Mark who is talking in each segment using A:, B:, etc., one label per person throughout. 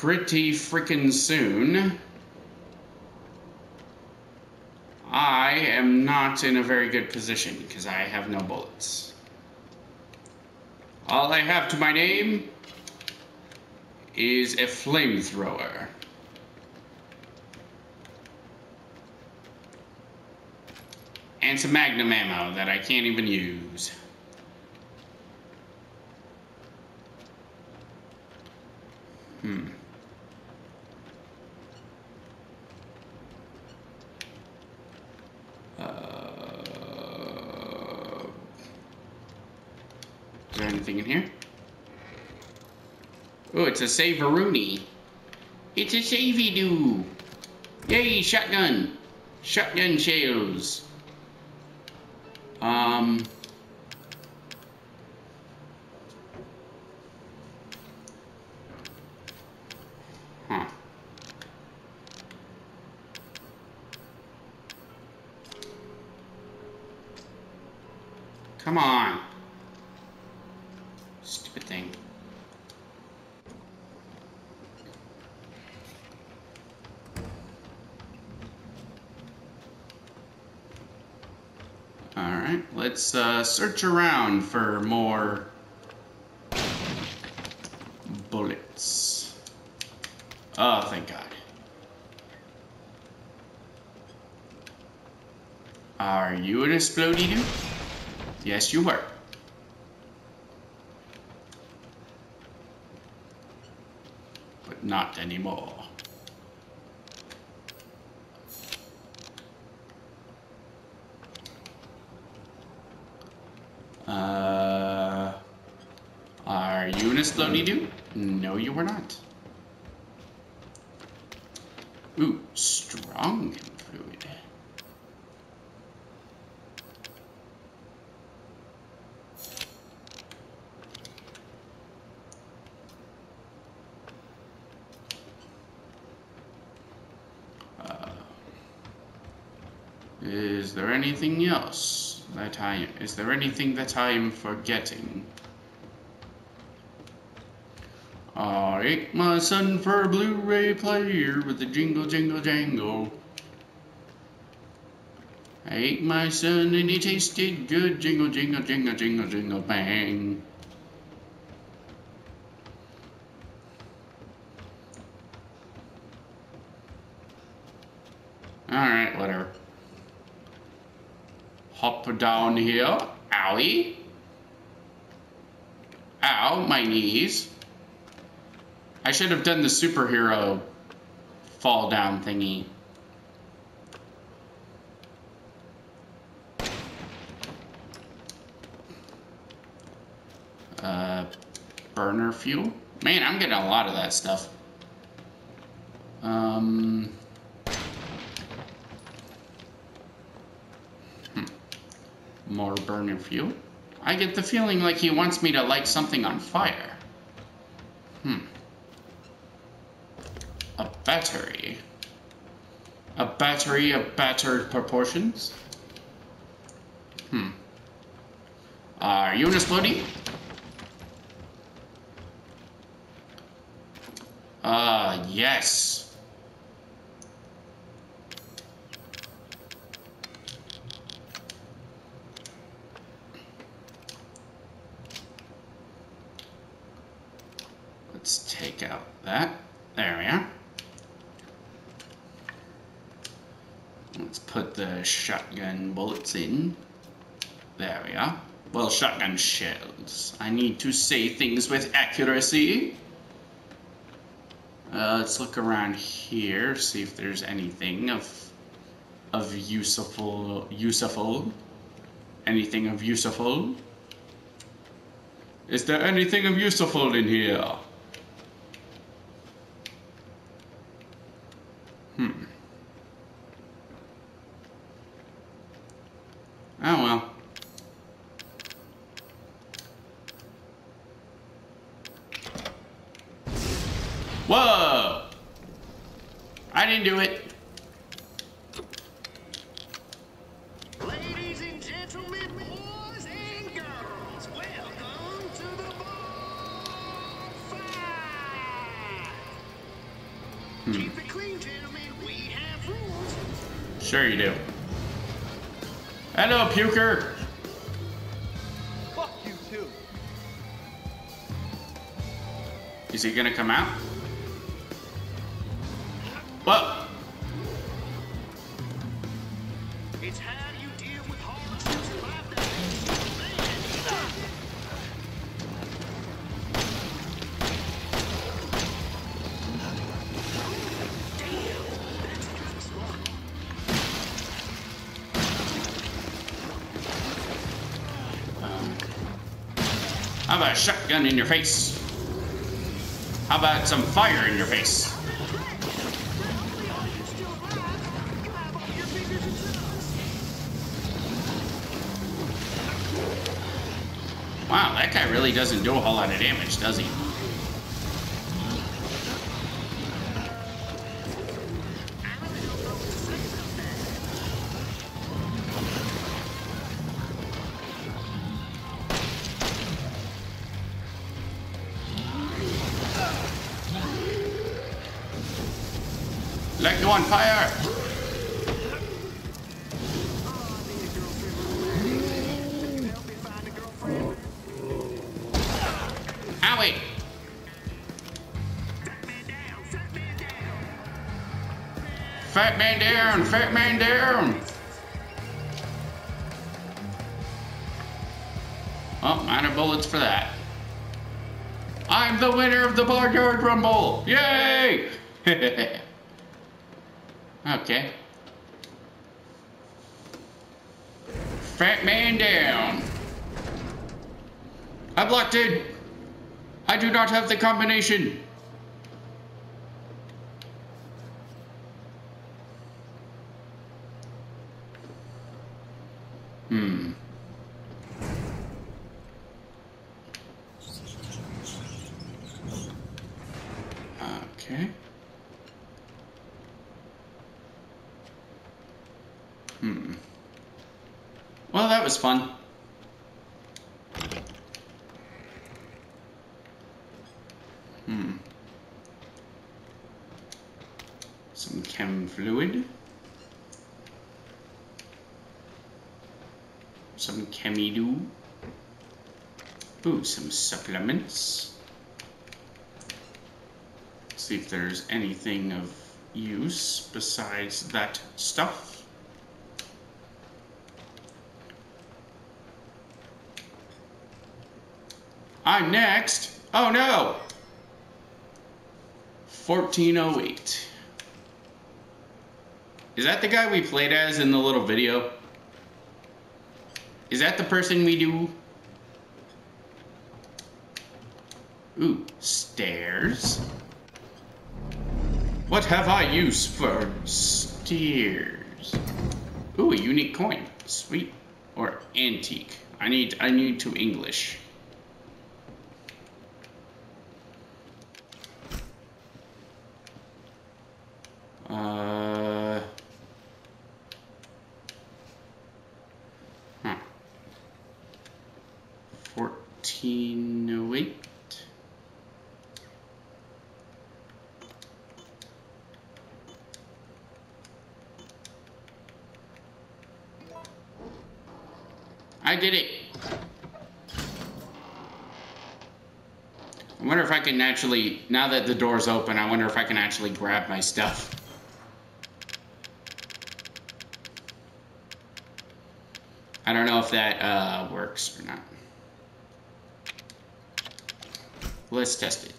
A: pretty freaking soon. I am not in a very good position because I have no bullets. All I have to my name is a flamethrower. And some magnum ammo that I can't even use. Is there anything in here? Oh, it's a Saveroony. It's a savey doo. Yay, shotgun. Shotgun shells. Um. Come on. Alright, let's uh, search around for more bullets. Oh, thank God. Are you an explodey dude? Yes, you were. But not anymore. Uh, are you an explodey dude? No, you were not. Ooh, strong fluid. Uh, is there anything else that I is there anything that I am forgetting? I ate my son for a Blu-ray player with a jingle jingle jangle. I ate my son and he tasted good. Jingle jingle jingle jingle jingle bang. Alright, whatever. Hop down here. Owie. Ow, my knees. I should have done the superhero fall down thingy. Uh, burner fuel? Man, I'm getting a lot of that stuff. Um... More burner fuel? I get the feeling like he wants me to light something on fire. Hmm. A battery. A battery of battered proportions? Hmm. Are you exploding? Ah, uh, yes. Let's take out that. There we are. Let's put the shotgun bullets in. There we are. Well, shotgun shells. I need to say things with accuracy. Uh, let's look around here, see if there's anything of of useful useful. Anything of useful? Is there anything of useful in here? Hmm. Oh well. Whoa! I didn't do it.
B: Ladies and gentlemen, boys and girls, welcome to the bonfire. Hmm. Keep it clean, gentlemen. We have rules.
A: Sure you do. Hello, puker.
C: Fuck you too.
A: Is he gonna come out?
B: How
A: about a shotgun in your face? How about some fire in your face? That guy really doesn't do a whole lot of damage, does he? Let go on fire! Fat man down! Fat man down! Oh, minor bullets for that. I'm the winner of the Barnyard Rumble! Yay! okay. Fat man down. I blocked it. I do not have the combination. Okay. Hmm. Well, that was fun. Hmm. Some chem fluid. Some chemi-do. Ooh, some supplements. See if there's anything of use besides that stuff. I'm next. Oh no! 1408. Is that the guy we played as in the little video? Is that the person we do? Ooh, stairs. What have I used for stairs? Ooh, a unique coin. Sweet. Or antique. I need I need to English. Uh. Huh. Fourteen oh eight. I did it. I wonder if I can actually, now that the door's open, I wonder if I can actually grab my stuff. I don't know if that uh, works or not. Let's test it.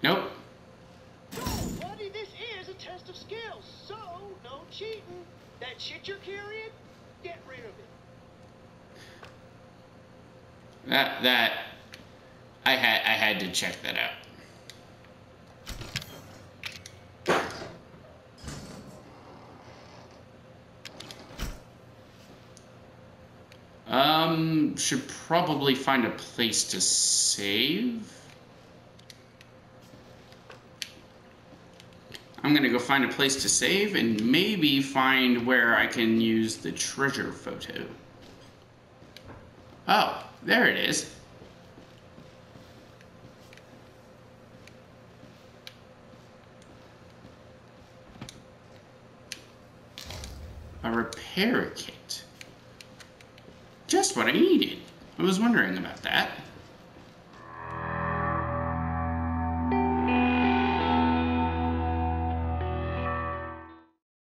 A: Nope.
B: Buddy, this is a test of skills, so no cheating. That shit you're carrying, get rid of it.
A: That that I had I had to check that out. Um, should probably find a place to save. I'm going to go find a place to save and maybe find where I can use the treasure photo. Oh, there it is. A repair kit. Just what I needed. I was wondering about that.